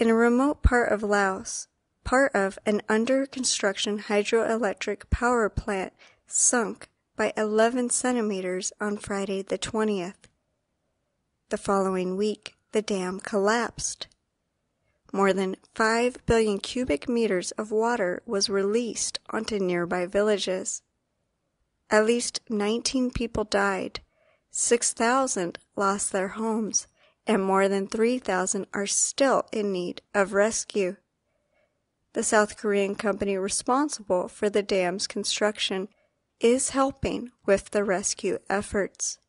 In a remote part of Laos, part of an under construction hydroelectric power plant sunk by 11 centimeters on Friday the 20th. The following week, the dam collapsed. More than 5 billion cubic meters of water was released onto nearby villages. At least 19 people died, 6,000 lost their homes, and more than 3,000 are still in need of rescue. The South Korean company responsible for the dam's construction is helping with the rescue efforts.